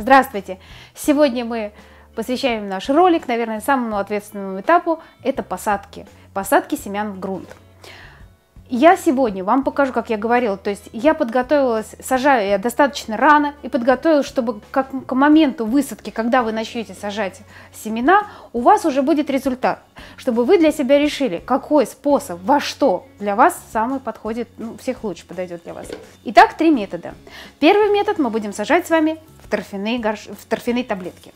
Здравствуйте! Сегодня мы посвящаем наш ролик, наверное, самому ответственному этапу – это посадки. Посадки семян в грунт. Я сегодня вам покажу, как я говорила, то есть я подготовилась, сажаю я достаточно рано и подготовилась, чтобы как, к моменту высадки, когда вы начнете сажать семена, у вас уже будет результат, чтобы вы для себя решили, какой способ, во что для вас самый подходит, ну, всех лучше подойдет для вас. Итак, три метода. Первый метод мы будем сажать с вами торфяные, горш... в торфяные таблетки.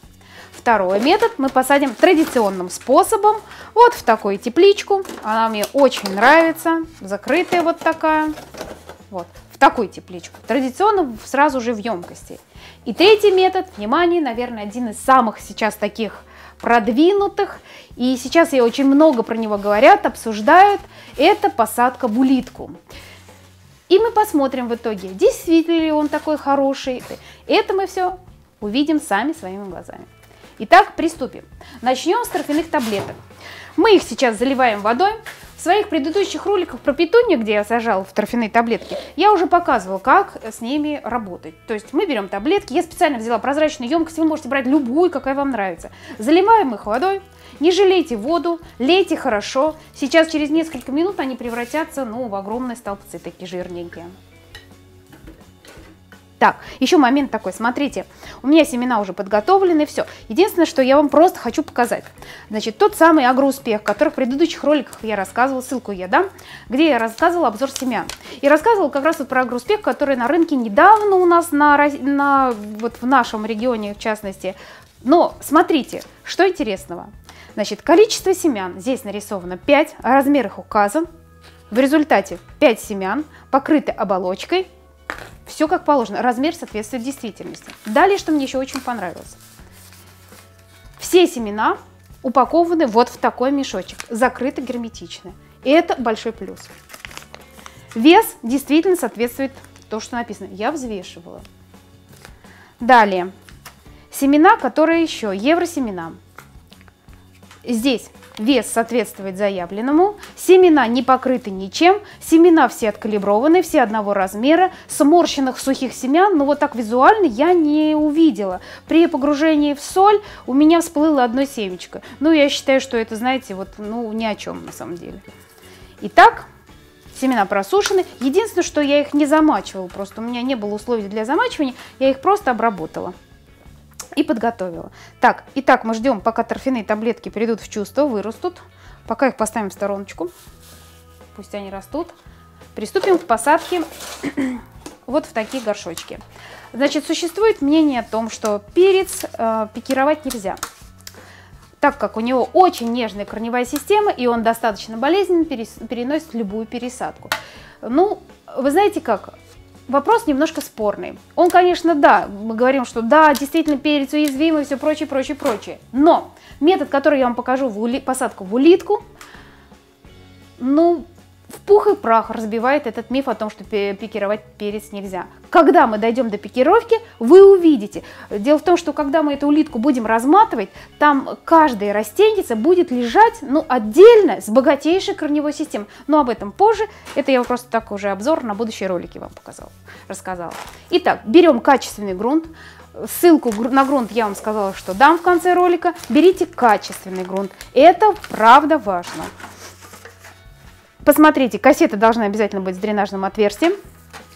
Второй метод мы посадим традиционным способом, вот в такую тепличку. Она мне очень нравится, закрытая вот такая, вот, в такую тепличку. Традиционно сразу же в емкости. И третий метод, внимание, наверное, один из самых сейчас таких продвинутых, и сейчас я очень много про него говорят, обсуждают, это посадка в улитку. И мы посмотрим в итоге, действительно ли он такой хороший. Это мы все увидим сами своими глазами. Итак, приступим. Начнем с торфяных таблеток. Мы их сейчас заливаем водой. В своих предыдущих роликах про петунью, где я сажал в торфяные таблетки, я уже показывала, как с ними работать. То есть мы берем таблетки, я специально взяла прозрачную емкость, вы можете брать любую, какая вам нравится. Заливаем их водой, не жалейте воду, лейте хорошо. Сейчас через несколько минут они превратятся ну, в огромные столбцы, такие жирненькие. Так, еще момент такой, смотрите, у меня семена уже подготовлены, все. Единственное, что я вам просто хочу показать. Значит, тот самый агроуспех, который в предыдущих роликах я рассказывала, ссылку я дам, где я рассказывала обзор семян. И рассказывала как раз вот про агроуспех, который на рынке недавно у нас, на, на, вот в нашем регионе в частности. Но смотрите, что интересного. Значит, количество семян здесь нарисовано 5, а размер их указан. В результате 5 семян покрыты оболочкой все как положено, размер соответствует действительности. Далее, что мне еще очень понравилось. Все семена упакованы вот в такой мешочек, закрыто герметично. И это большой плюс. Вес действительно соответствует то, что написано. Я взвешивала. Далее. Семена, которые еще, евросемена. Здесь вес соответствует заявленному, семена не покрыты ничем, семена все откалиброваны, все одного размера, сморщенных сухих семян, но вот так визуально я не увидела. При погружении в соль у меня всплыло одно семечко. Ну, я считаю, что это, знаете, вот, ну, ни о чем на самом деле. Итак, семена просушены. Единственное, что я их не замачивала, просто у меня не было условий для замачивания, я их просто обработала и подготовила. Так, итак, мы ждем, пока торфяные таблетки придут в чувство, вырастут. Пока их поставим в стороночку, пусть они растут. Приступим к посадке вот в такие горшочки. Значит, существует мнение о том, что перец э, пикировать нельзя, так как у него очень нежная корневая система, и он достаточно болезненно переносит любую пересадку. Ну, вы знаете как, вопрос немножко спорный. Он, конечно, да, мы говорим, что да, действительно перец уязвимый, все прочее, прочее, прочее. Но метод, который я вам покажу, в посадку в улитку, ну, пух и прах разбивает этот миф о том, что пикировать перец нельзя. Когда мы дойдем до пикировки, вы увидите. Дело в том, что когда мы эту улитку будем разматывать, там каждая растеница будет лежать ну, отдельно с богатейшей корневой системой. Но об этом позже. Это я просто так уже обзор на будущие ролики вам показала, рассказала. Итак, берем качественный грунт. Ссылку на грунт я вам сказала, что дам в конце ролика. Берите качественный грунт. Это правда важно. Посмотрите, кассета должна обязательно быть с дренажным отверстием.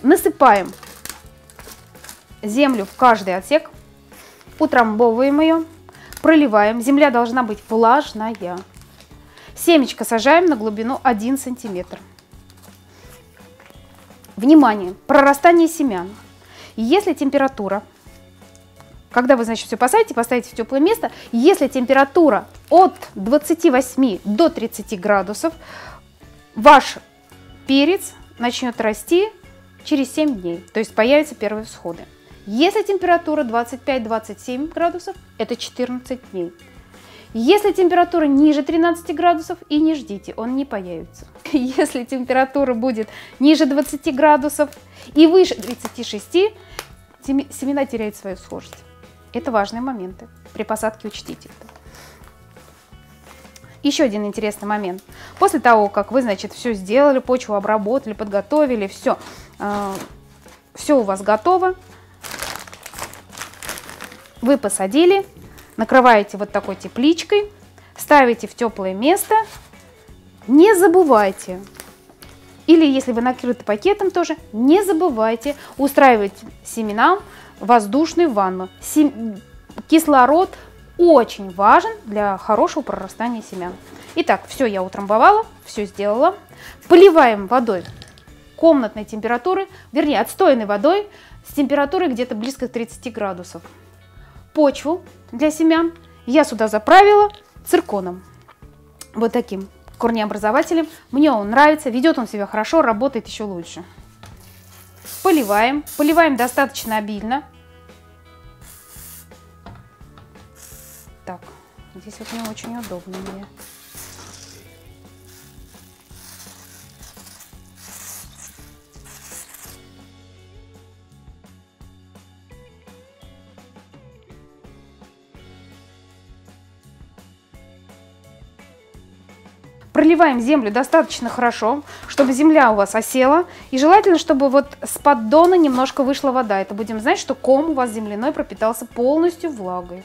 Насыпаем землю в каждый отсек, утрамбовываем ее, проливаем. Земля должна быть влажная. Семечко сажаем на глубину 1 сантиметр. Внимание! Прорастание семян. Если температура, когда вы, значит, все посадите, поставите в теплое место, если температура от 28 до 30 градусов, ваш перец начнет расти через 7 дней, то есть появятся первые всходы. Если температура 25-27 градусов, это 14 дней. Если температура ниже 13 градусов, и не ждите, он не появится. Если температура будет ниже 20 градусов и выше 36, семена теряют свою схожесть. Это важные моменты. При посадке учтите это. Еще один интересный момент. После того, как вы, значит, все сделали, почву обработали, подготовили, все, э, все у вас готово, вы посадили, накрываете вот такой тепличкой, ставите в теплое место. Не забывайте, или если вы накрыты пакетом тоже, не забывайте устраивать семенам воздушную ванну. Сем... Кислород очень важен для хорошего прорастания семян. Итак, все я утрамбовала, все сделала. Поливаем водой комнатной температуры, вернее, отстойной водой с температурой где-то близко к 30 градусов. Почву для семян я сюда заправила цирконом. Вот таким корнеобразователем. Мне он нравится, ведет он себя хорошо, работает еще лучше. Поливаем. Поливаем достаточно обильно. Здесь вот не очень удобно мне. проливаем землю достаточно хорошо, чтобы земля у вас осела. И желательно, чтобы вот с поддона немножко вышла вода. Это будем знать, что ком у вас земляной пропитался полностью влагой.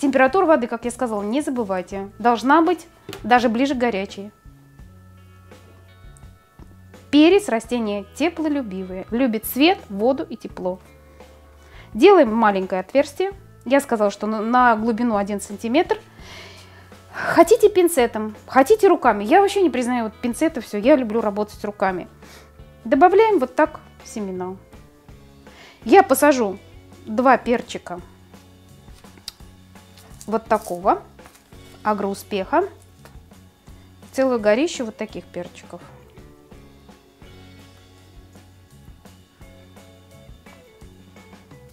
Температура воды, как я сказала, не забывайте. Должна быть даже ближе к горячей. Перец – растение теплолюбивое. Любит свет, воду и тепло. Делаем маленькое отверстие. Я сказала, что на глубину 1 сантиметр – Хотите пинцетом, хотите руками. Я вообще не признаю вот пинцеты, все. Я люблю работать руками. Добавляем вот так семена. Я посажу два перчика вот такого агроуспеха. Целую горищу вот таких перчиков.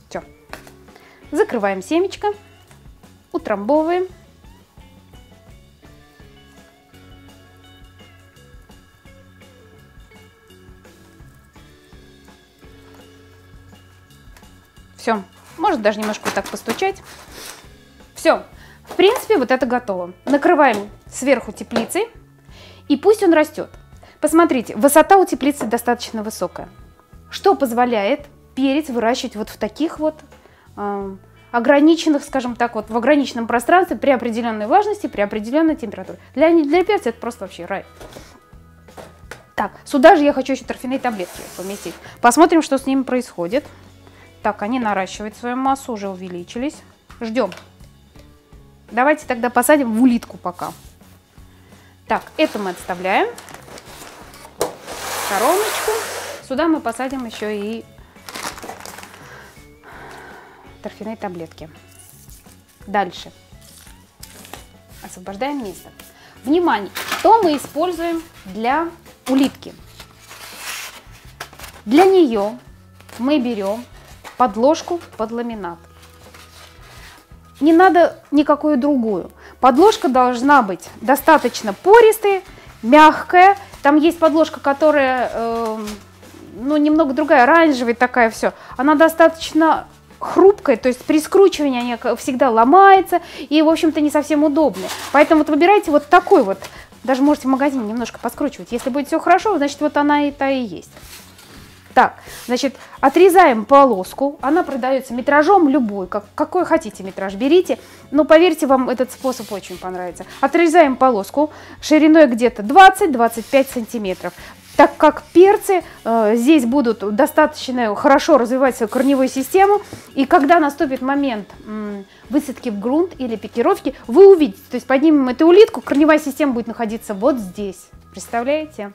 Все. Закрываем семечко, утрамбовываем. Все, может даже немножко так постучать. Все, в принципе, вот это готово. Накрываем сверху теплицей, и пусть он растет. Посмотрите, высота у теплицы достаточно высокая, что позволяет перец выращивать вот в таких вот э, ограниченных, скажем так, вот в ограниченном пространстве при определенной влажности, при определенной температуре. Для, для перца это просто вообще рай. Так, сюда же я хочу еще торфяные таблетки поместить. Посмотрим, что с ними происходит. Так, они наращивают свою массу, уже увеличились. Ждем. Давайте тогда посадим в улитку пока. Так, это мы отставляем. Короночку. Сюда мы посадим еще и торфяные таблетки. Дальше. Освобождаем место. Внимание! Что мы используем для улитки? Для нее мы берем подложку под ламинат. Не надо никакую другую. Подложка должна быть достаточно пористая, мягкая. Там есть подложка, которая, э, ну, немного другая, оранжевая такая все. Она достаточно хрупкая, то есть при скручивании она всегда ломается и, в общем-то, не совсем удобная. Поэтому вот выбирайте вот такой вот, даже можете в магазине немножко поскручивать. Если будет все хорошо, значит, вот она и та и есть. Так, значит, отрезаем полоску, она продается метражом любой, как, какой хотите метраж берите, но поверьте, вам этот способ очень понравится. Отрезаем полоску шириной где-то 20-25 сантиметров. Так как перцы э, здесь будут достаточно хорошо развивать свою корневую систему, и когда наступит момент м, высадки в грунт или пикировки, вы увидите, то есть поднимем эту улитку, корневая система будет находиться вот здесь. Представляете?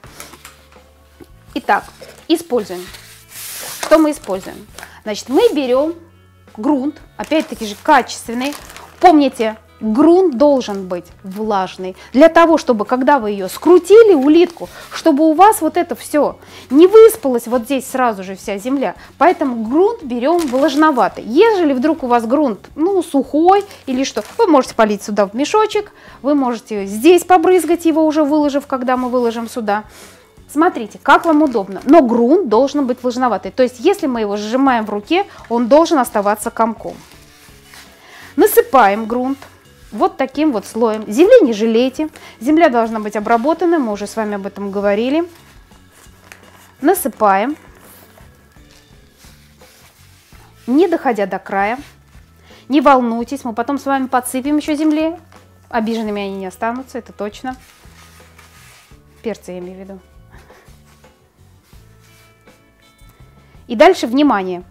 Итак, используем. Что мы используем? Значит, мы берем грунт, опять-таки же качественный. Помните, грунт должен быть влажный. Для того, чтобы когда вы ее скрутили, улитку, чтобы у вас вот это все не выспалось вот здесь сразу же вся земля. Поэтому грунт берем влажноватый. Ежели вдруг у вас грунт ну, сухой или что, вы можете полить сюда в мешочек, вы можете здесь побрызгать его уже выложив, когда мы выложим сюда. Смотрите, как вам удобно, но грунт должен быть влажноватый. То есть, если мы его сжимаем в руке, он должен оставаться комком. Насыпаем грунт вот таким вот слоем. Земли не жалейте, земля должна быть обработана, мы уже с вами об этом говорили. Насыпаем, не доходя до края. Не волнуйтесь, мы потом с вами подсыпем еще земле. Обиженными они не останутся, это точно. Перцы я имею в виду. И дальше, внимание.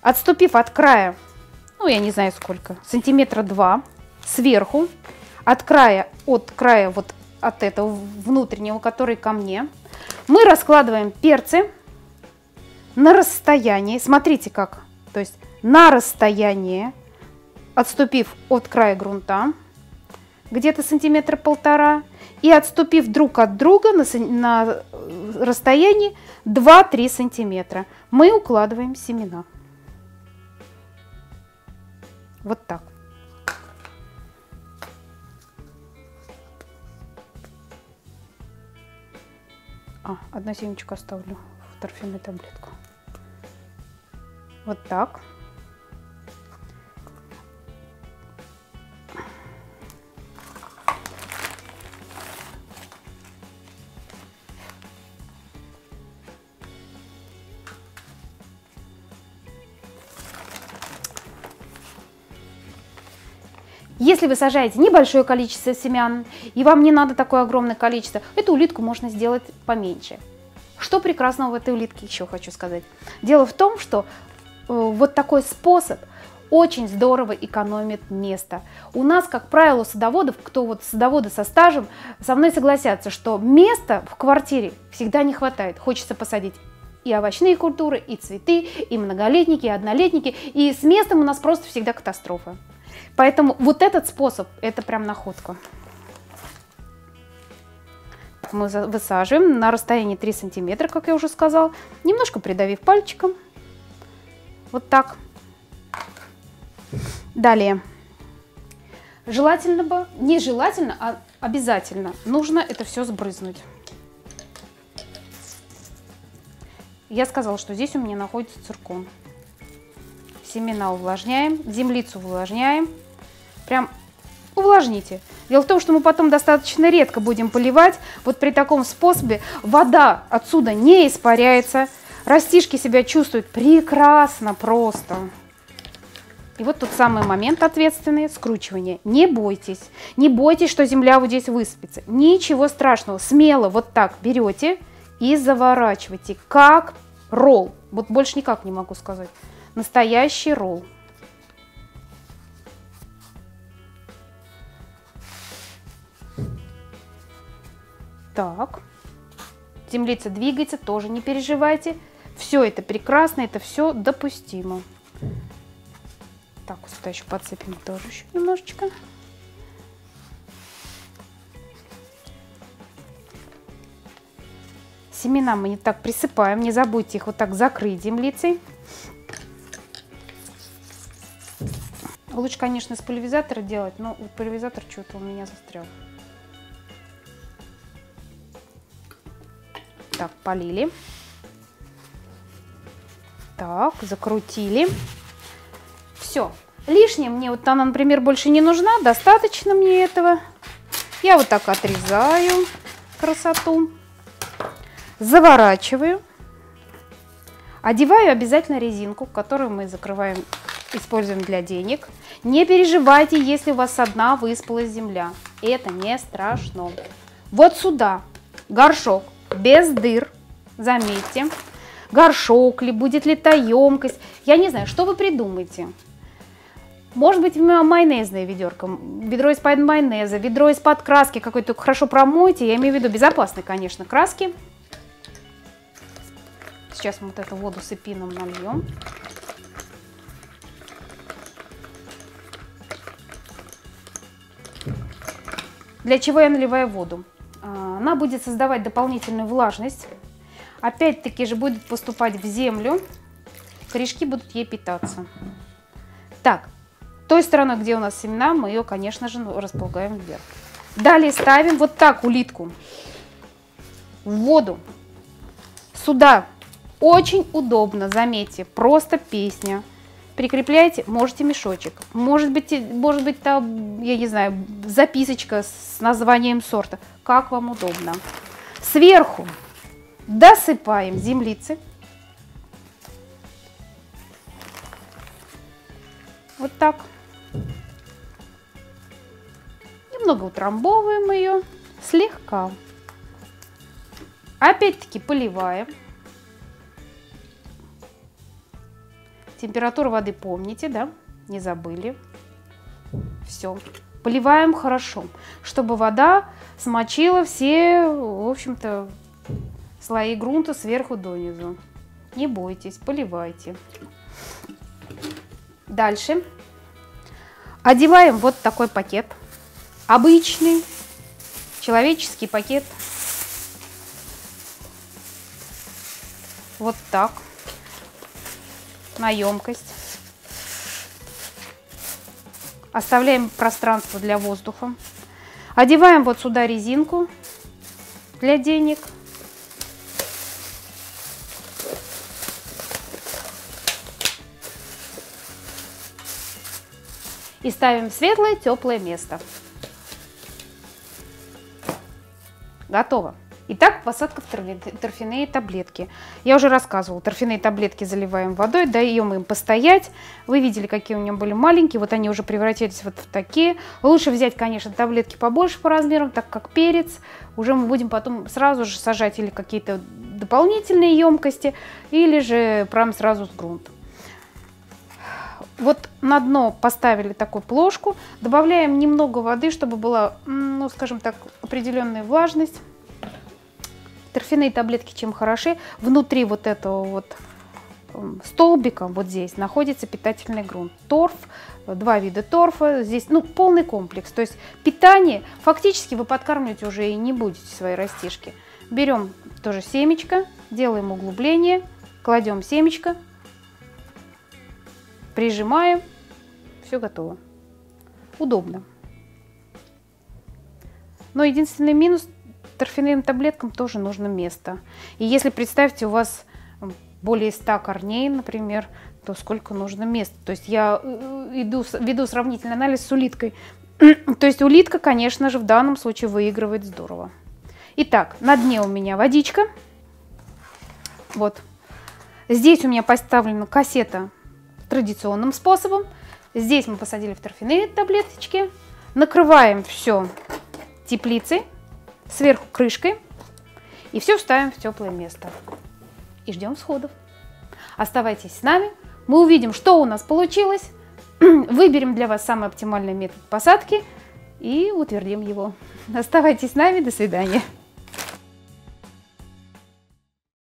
Отступив от края, ну, я не знаю сколько, сантиметра два, сверху, от края, от края вот от этого внутреннего, который ко мне, мы раскладываем перцы на расстоянии, смотрите как, то есть на расстоянии, отступив от края грунта, где-то сантиметра полтора, и отступив друг от друга на, на расстоянии 2-3 сантиметра, мы укладываем семена. Вот так. А, одну семечку оставлю в торфяную таблетку. Вот так. Если вы сажаете небольшое количество семян, и вам не надо такое огромное количество, эту улитку можно сделать поменьше. Что прекрасного в этой улитке еще хочу сказать? Дело в том, что э, вот такой способ очень здорово экономит место. У нас, как правило, садоводов, кто вот садоводы со стажем, со мной согласятся, что места в квартире всегда не хватает. Хочется посадить и овощные культуры, и цветы, и многолетники, и однолетники. И с местом у нас просто всегда катастрофа. Поэтому вот этот способ, это прям находка. Мы высаживаем на расстоянии 3 сантиметра, как я уже сказала, немножко придавив пальчиком. Вот так. Далее. Желательно бы, не желательно, а обязательно нужно это все сбрызнуть. Я сказала, что здесь у меня находится циркон. Семена увлажняем, землицу увлажняем. Прям увлажните. Дело в том, что мы потом достаточно редко будем поливать. Вот при таком способе вода отсюда не испаряется. Растишки себя чувствуют прекрасно просто. И вот тот самый момент ответственный, скручивание. Не бойтесь, не бойтесь, что земля вот здесь высыпется. Ничего страшного, смело вот так берете и заворачивайте, как ролл. Вот больше никак не могу сказать. Настоящий ролл. Так. Землица двигается, тоже не переживайте. Все это прекрасно, это все допустимо. Так, вот сюда еще подсыпем тоже еще немножечко. Семена мы не так присыпаем, не забудьте их вот так закрыть землицей. Лучше, конечно, с пульверизатора делать, но пульверизатор что-то у меня застрял. Так, полили. Так, закрутили. Все. Лишнее мне вот она, например, больше не нужна. Достаточно мне этого. Я вот так отрезаю красоту. Заворачиваю. Одеваю обязательно резинку, которую мы закрываем, используем для денег. Не переживайте, если у вас со дна выспалась земля. Это не страшно. Вот сюда горшок без дыр, заметьте. Горшок ли, будет ли та емкость. Я не знаю, что вы придумаете. Может быть, майонезное ведерко, ведро из-под майонеза, ведро из-под краски какой-то хорошо промойте. Я имею в виду безопасной, конечно, краски. Сейчас мы вот эту воду с эпином нальем. Для чего я наливаю воду? А, она будет создавать дополнительную влажность. Опять-таки же будет поступать в землю. Корешки будут ей питаться. Так, той стороной, где у нас семена, мы ее, конечно же, располагаем вверх. Далее ставим вот так улитку в воду. Сюда очень удобно, заметьте, просто песня. Прикрепляете, можете мешочек. Может быть, может быть там, я не знаю, записочка с названием сорта. Как вам удобно. Сверху досыпаем землицы. Вот так. Немного утрамбовываем ее. Слегка. Опять-таки поливаем. Температуру воды помните, да? Не забыли. Все. Поливаем хорошо, чтобы вода смочила все, в общем-то, слои грунта сверху донизу. Не бойтесь, поливайте. Дальше. Одеваем вот такой пакет. Обычный человеческий пакет. Вот так. На емкость. Оставляем пространство для воздуха. Одеваем вот сюда резинку для денег. И ставим в светлое, теплое место. Готово. Итак, посадка в торфяные таблетки. Я уже рассказывала, торфяные таблетки заливаем водой, даем им постоять. Вы видели, какие у меня были маленькие, вот они уже превратились вот в такие. Лучше взять, конечно, таблетки побольше по размерам, так как перец. Уже мы будем потом сразу же сажать или какие-то дополнительные емкости, или же прям сразу с грунта. Вот на дно поставили такую плошку, добавляем немного воды, чтобы была, ну, скажем так, определенная влажность. Торфяные таблетки чем хороши? Внутри вот этого вот столбика, вот здесь, находится питательный грунт. Торф, два вида торфа, здесь, ну, полный комплекс. То есть питание, фактически вы подкармливать уже и не будете свои растишки. Берем тоже семечко, делаем углубление, кладем семечко, прижимаем, все готово. Удобно. Но единственный минус торфяным таблеткам тоже нужно место. И если, представьте, у вас более 100 корней, например, то сколько нужно места. То есть я э, иду, веду сравнительный анализ с улиткой. то есть улитка, конечно же, в данном случае выигрывает здорово. Итак, на дне у меня водичка. Вот. Здесь у меня поставлена кассета традиционным способом. Здесь мы посадили в торфяные таблеточки. Накрываем все теплицей сверху крышкой и все вставим в теплое место. И ждем сходов. Оставайтесь с нами, мы увидим, что у нас получилось, выберем для вас самый оптимальный метод посадки и утвердим его. Оставайтесь с нами, до свидания.